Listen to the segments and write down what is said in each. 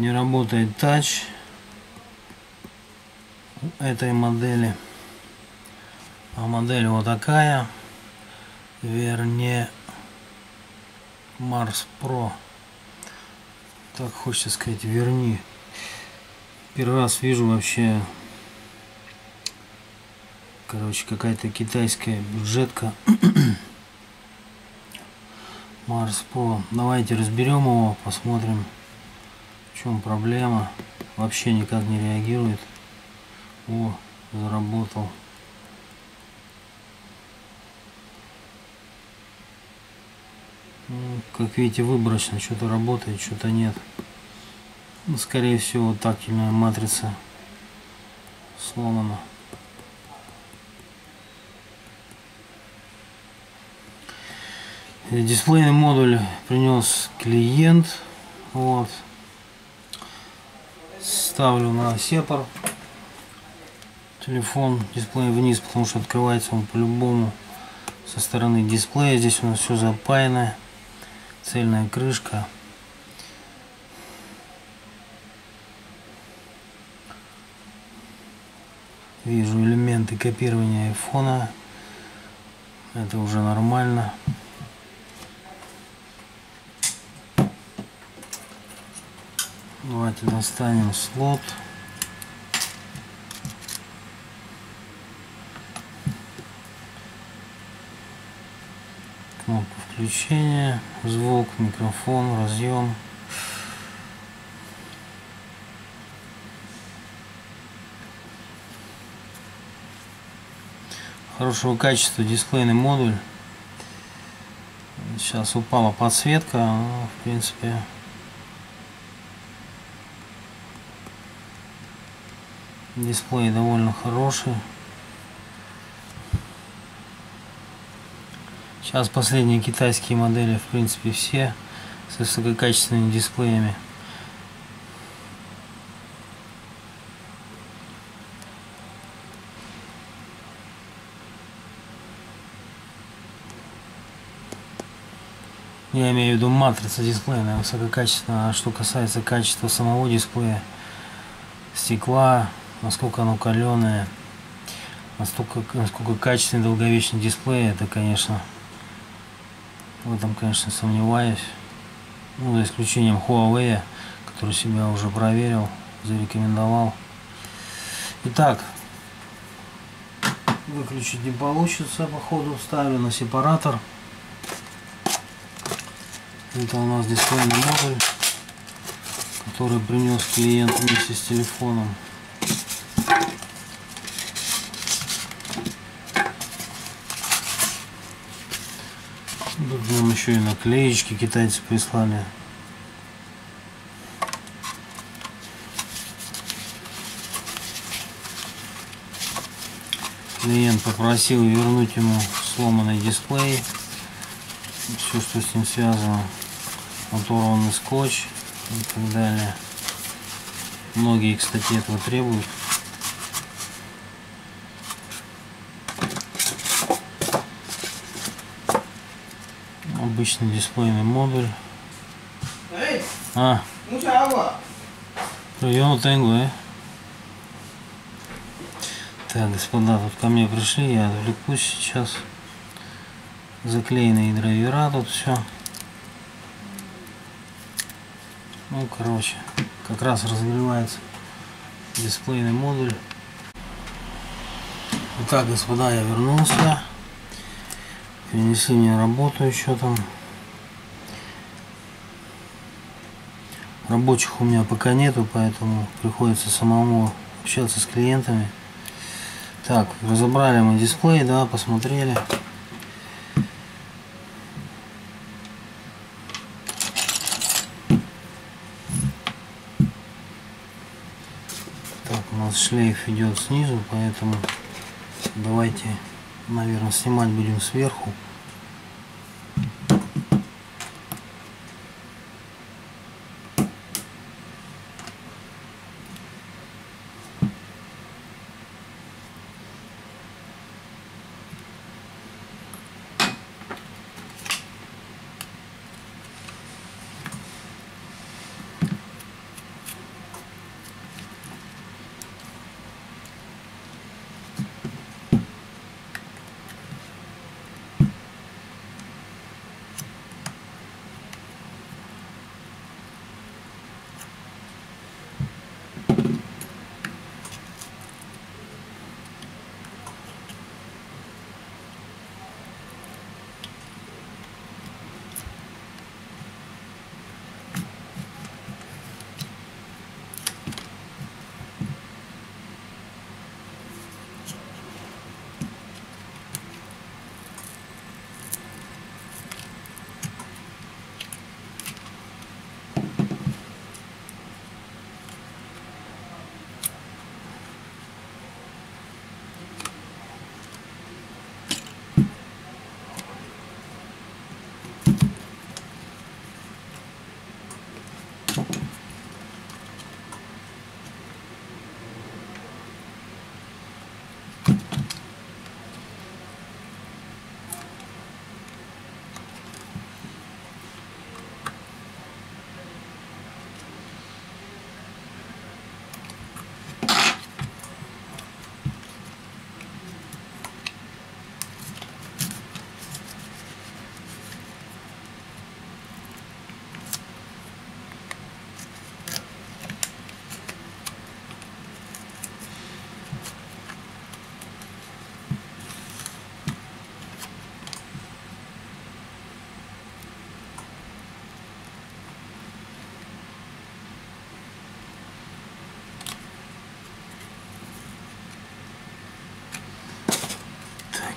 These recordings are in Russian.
Не работает тач этой модели. А модель вот такая. Верне Марс Про. Так хочется сказать, верни. Первый раз вижу вообще, короче, какая-то китайская бюджетка. Марс Про. Давайте разберем его, посмотрим, чем проблема. Вообще никак не реагирует. О, заработал. Ну, как видите, выборочно что-то работает, что-то нет. Ну, скорее всего, тактильная матрица сломана. Дисплейный модуль принес клиент. Вот. Ставлю на сепар телефон дисплей вниз, потому что открывается он по-любому со стороны дисплея. Здесь у нас все запаяно цельная крышка. Вижу элементы копирования айфона. Это уже нормально. Давайте достанем слот. кнопку включения, звук, микрофон, разъем. Хорошего качества дисплейный модуль. Сейчас упала подсветка, но, в принципе дисплей довольно хороший. Сейчас последние китайские модели, в принципе, все с высококачественными дисплеями. Я имею в виду матрица дисплея высококачественная. А что касается качества самого дисплея, стекла, насколько оно каленое, насколько, насколько качественный долговечный дисплей, это, конечно, в этом, конечно, сомневаюсь. Ну, за исключением Huawei, который себя уже проверил, зарекомендовал. Итак, выключить не получится, походу, ставлю на сепаратор. Это у нас дисплейный модуль, который принес клиент вместе с телефоном. Тут нам еще и наклеечки китайцы прислали. Клиент попросил вернуть ему сломанный дисплей. Все, что с ним связано. Оторванный скотч и так далее. Многие, кстати, этого требуют. Обычный дисплейный модуль. А. Прием тенгу, э? Так, господа, тут ко мне пришли, я отвлекусь сейчас. Заклеенные драйвера тут все. Ну, короче, как раз разогревается дисплейный модуль. Итак, господа, я вернулся. Перенесли мне работу еще там. Рабочих у меня пока нету, поэтому приходится самому общаться с клиентами. Так, разобрали мы дисплей, да, посмотрели. Так, у нас шлейф идет снизу, поэтому давайте наверное, снимать будем сверху.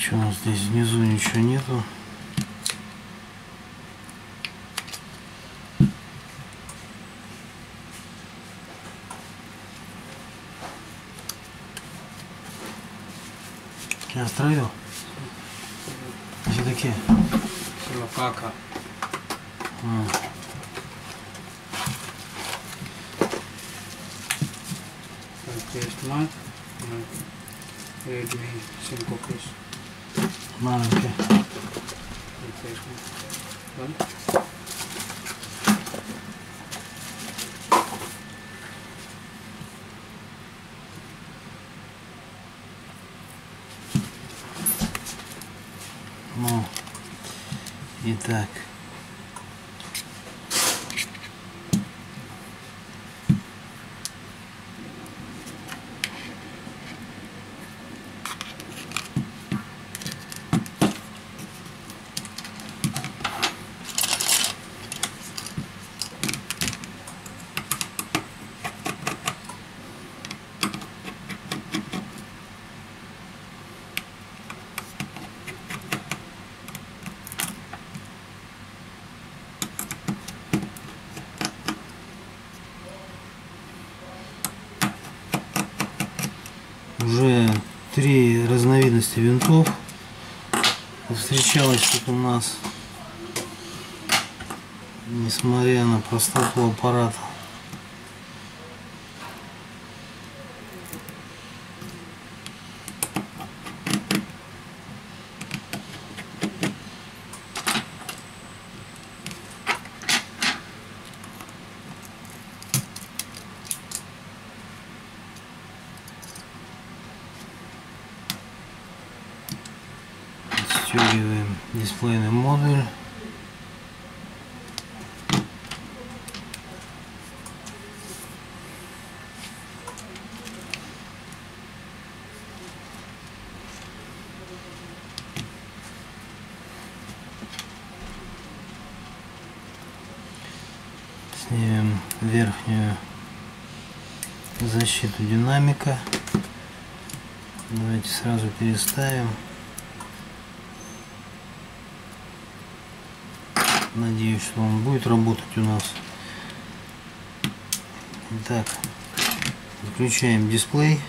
Что у нас здесь внизу ничего нету. Я строил. Все-таки. Лопака. А. Replacement. Redmi 5 Plus. Маленький. One. Ну, итак. Уже три разновидности винтов встречалось тут у нас, несмотря на простоту аппарата. Отстегиваем дисплейный модуль. Снимем верхнюю защиту динамика. Давайте сразу переставим. Надеюсь, что он будет работать у нас. Итак, включаем дисплей,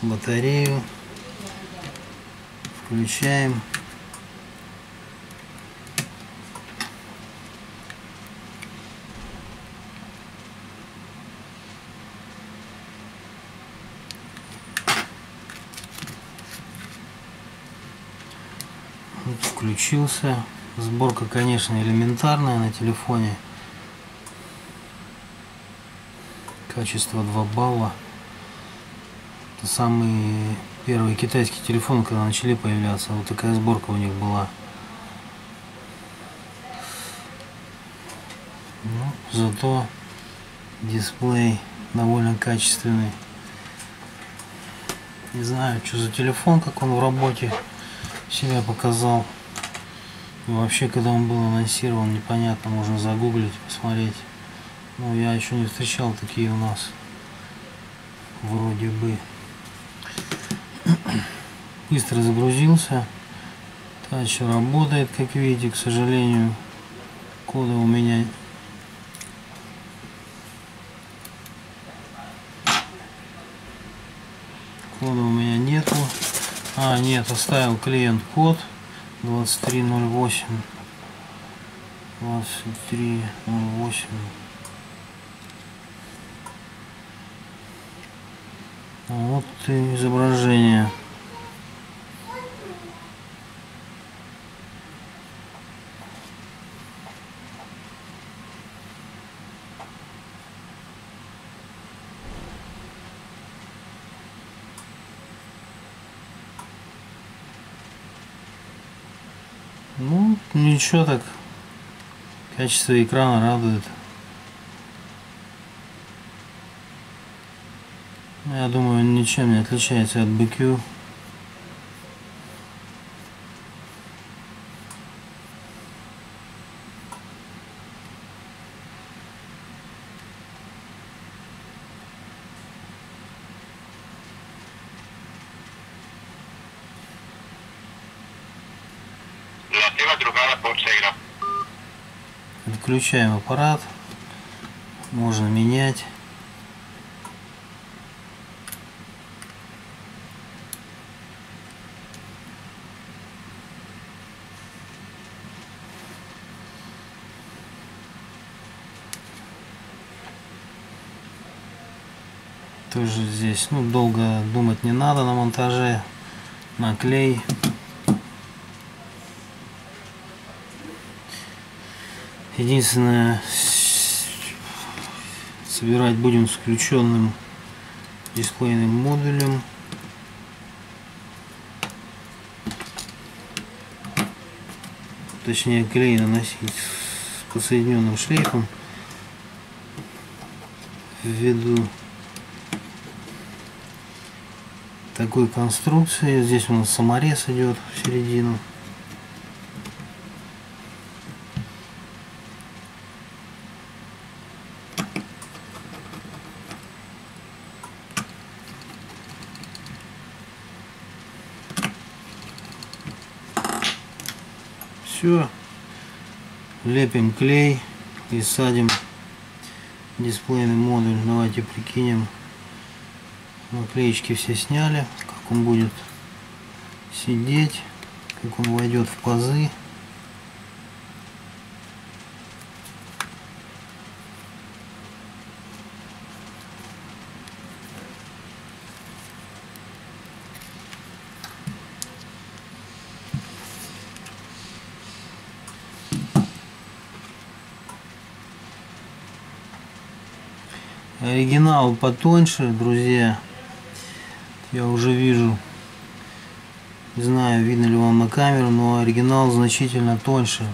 батарею, включаем. Вот включился. Сборка, конечно, элементарная на телефоне. Качество 2 балла. Это самые первые китайские телефоны, когда начали появляться. Вот такая сборка у них была. Ну, зато дисплей довольно качественный. Не знаю, что за телефон, как он в работе себя показал. И вообще, когда он был анонсирован, непонятно, можно загуглить, посмотреть. Но я еще не встречал такие у нас. Вроде бы. Быстро загрузился. Тач работает, как видите, к сожалению. Кода у меня кода у меня нету. А, нет, оставил клиент код 2308. 2308. Вот изображение. Ну, ничего так. Качество экрана радует. Я думаю, ничем не отличается от BQ. Отключаем аппарат. Можно менять. Тоже здесь, ну, долго думать не надо на монтаже. Наклей. Единственное, собирать будем с включенным дисплейным модулем. Точнее, клей наносить с подсоединенным шлейфом ввиду такой конструкции. Здесь у нас саморез идет в середину. Все. Лепим клей и садим дисплейный модуль. Давайте прикинем. Наклеечки все сняли. Как он будет сидеть. Как он войдет в пазы. Оригинал потоньше, друзья. Я уже вижу. Не знаю, видно ли вам на камеру, но оригинал значительно тоньше.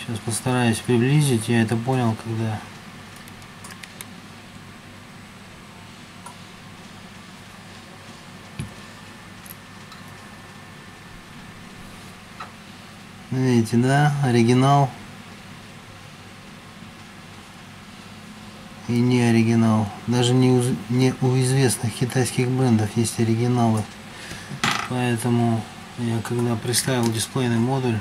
Сейчас постараюсь приблизить. Я это понял, когда Видите, да? Оригинал и не оригинал. Даже не у, не у известных китайских брендов есть оригиналы. Поэтому я когда приставил дисплейный модуль,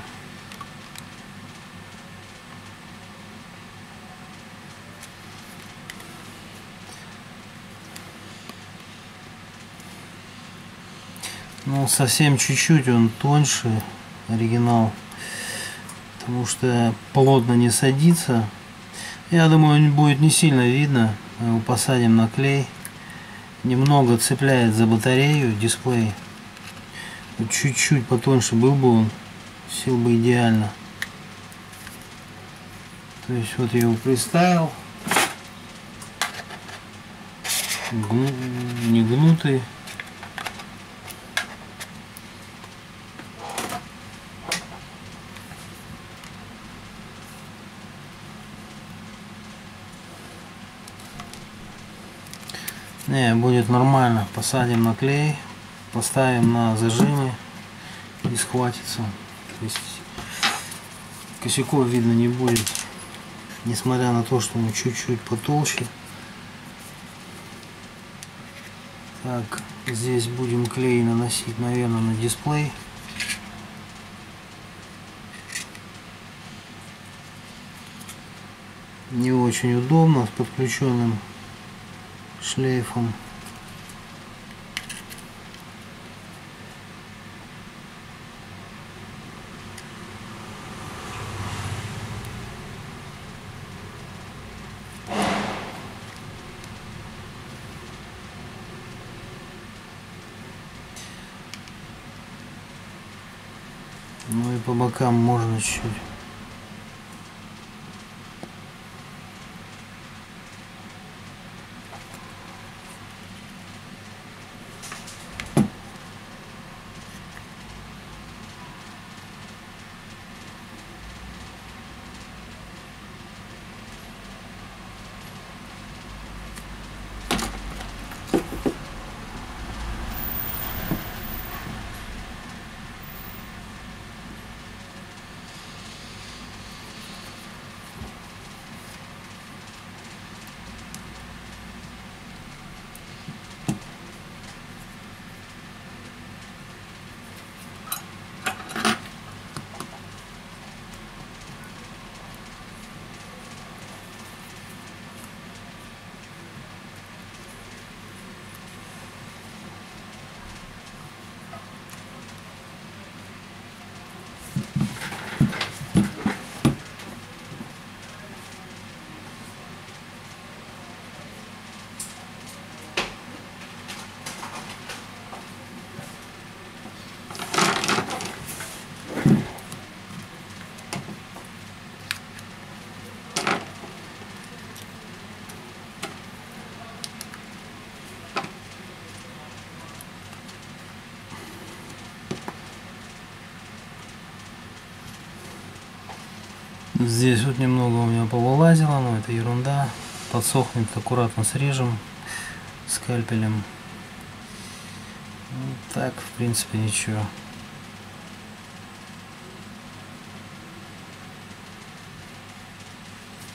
ну совсем чуть-чуть он тоньше оригинал, потому что плотно не садится. Я думаю, будет не сильно видно. Мы его посадим на клей. Немного цепляет за батарею дисплей. Чуть-чуть потоньше был бы он, сел бы идеально. То есть вот я его приставил. Гну- Не гнутый. Не, будет нормально. Посадим на клей, поставим на зажимы и схватится. То есть косяков видно не будет. Несмотря на то, что он чуть-чуть потолще. Так, здесь будем клей наносить, наверное, на дисплей. Не очень удобно с подключенным шлейфом. Ну и по бокам можно чуть-чуть. Здесь вот немного у меня повылазило, но это ерунда. Подсохнет, аккуратно срежем скальпелем. Ну, так, в принципе, ничего.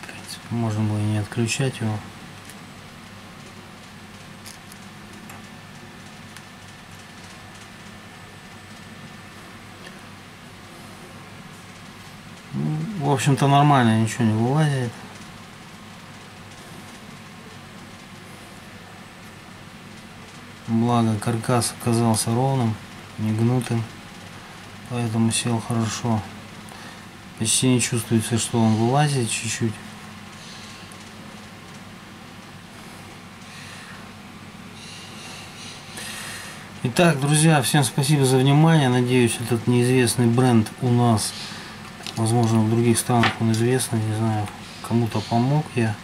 В принципе, можно было и не отключать его. Ну, в общем-то нормально, ничего не вылазит. Благо каркас оказался ровным, не гнутым, поэтому сел хорошо. Почти не чувствуется, что он вылазит чуть-чуть. Итак, друзья, всем спасибо за внимание. Надеюсь, этот неизвестный бренд у нас, возможно, в других странах он известный, не знаю, кому-то помог я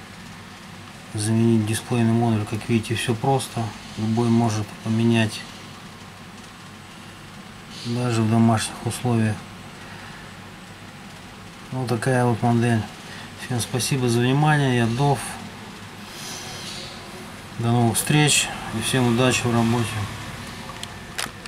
заменить дисплейный модуль. Как видите, все просто. Любой может поменять даже в домашних условиях. Вот такая вот модель. Всем спасибо за внимание. Я Дов. До новых встреч и всем удачи в работе